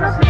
wanna be